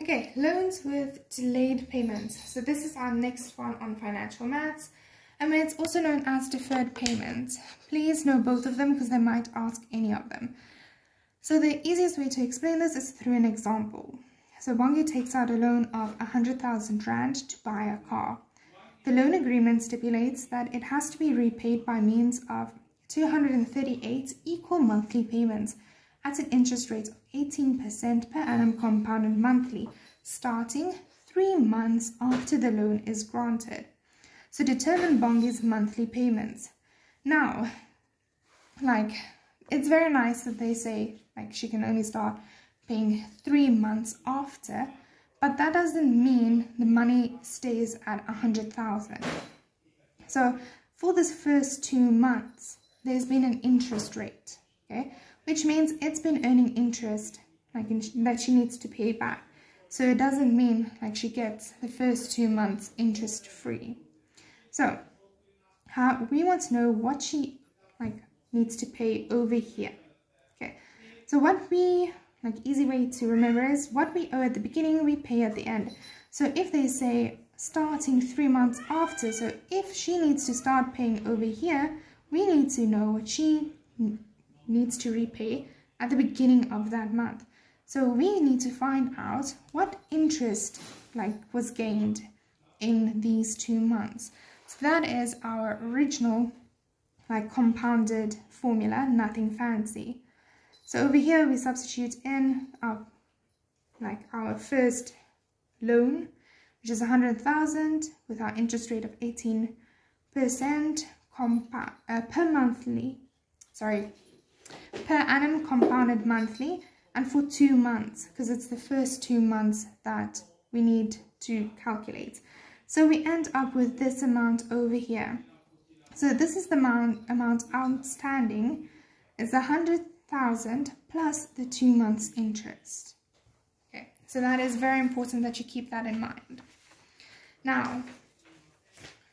Okay, loans with delayed payments. So this is our next one on financial maths. And it's also known as deferred payments. Please know both of them because they might ask any of them. So the easiest way to explain this is through an example. So Bongi takes out a loan of 100,000 Rand to buy a car. The loan agreement stipulates that it has to be repaid by means of 238 equal monthly payments at an interest rate of 18% per annum compounded monthly, starting three months after the loan is granted. So determine Bongi's monthly payments. Now, like, it's very nice that they say, like, she can only start paying three months after, but that doesn't mean the money stays at a hundred thousand. So for this first two months, there's been an interest rate, okay, which means it's been earning interest like in, that she needs to pay back. So it doesn't mean like she gets the first two months interest free. So how we want to know what she like needs to pay over here. Okay, so what we like easy way to remember is what we owe at the beginning, we pay at the end. So if they say starting three months after, so if she needs to start paying over here, we need to know what she needs to repay at the beginning of that month. So we need to find out what interest like was gained in these two months. So that is our original like compounded formula, nothing fancy. So over here we substitute in our like our first loan, which is 100,000 with our interest rate of 18% uh, per monthly, sorry, per annum compounded monthly and for two months because it's the first two months that we need to calculate. So we end up with this amount over here. So this is the amount, amount outstanding. It's 100 thousand plus the two months interest. Okay, so that is very important that you keep that in mind. Now,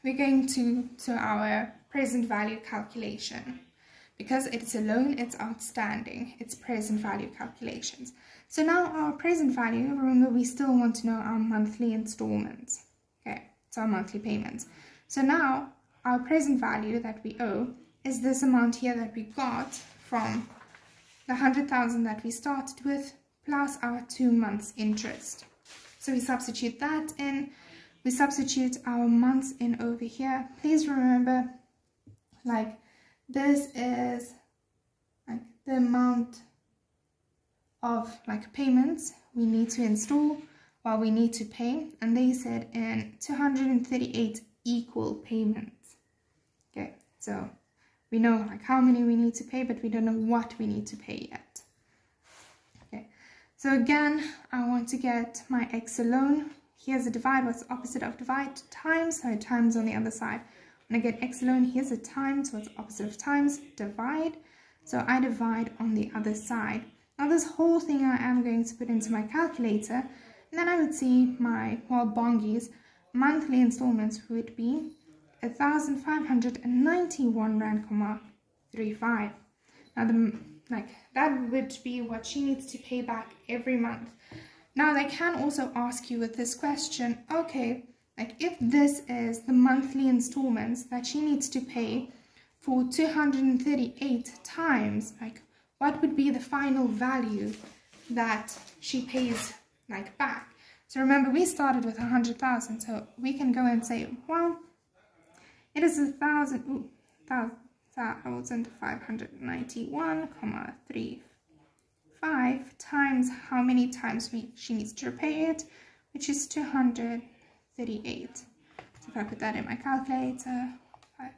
we're going to, to our present value calculation. Because it's a loan, it's outstanding. It's present value calculations. So now our present value, remember we still want to know our monthly installments. Okay, so our monthly payments. So now our present value that we owe is this amount here that we got from the 100,000 that we started with plus our two months interest. So we substitute that in, we substitute our months in over here. Please remember, like this is like the amount of like payments we need to install while we need to pay and they said in 238 equal payments okay so we know like how many we need to pay, but we don't know what we need to pay yet. Okay, so again, I want to get my x alone. Here's a divide, what's the opposite of divide? Times, so times on the other side. I get x alone, here's a time, so it's opposite of times? Divide. So I divide on the other side. Now this whole thing I am going to put into my calculator, and then I would see my, well, Bongi's, monthly installments would be 1,591 rand, comma 35. Now, the, like that would be what she needs to pay back every month. Now, they can also ask you with this question, okay, like if this is the monthly installments that she needs to pay for 238 times, like what would be the final value that she pays like back? So remember, we started with 100,000, so we can go and say, well, it is a thousand, ooh, thousand five hundred ninety-one comma three five times how many times we she needs to repay it, which is two hundred thirty-eight. So if I put that in my calculator, five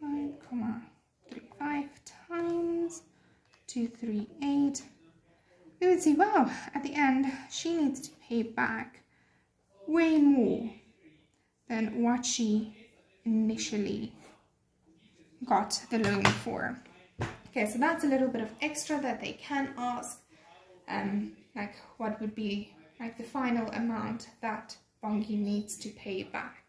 nine comma three five times two three eight, we would see wow at the end she needs to pay back way more than what she initially got the loan for. Okay, so that's a little bit of extra that they can ask, um, like what would be like the final amount that Bongi needs to pay back.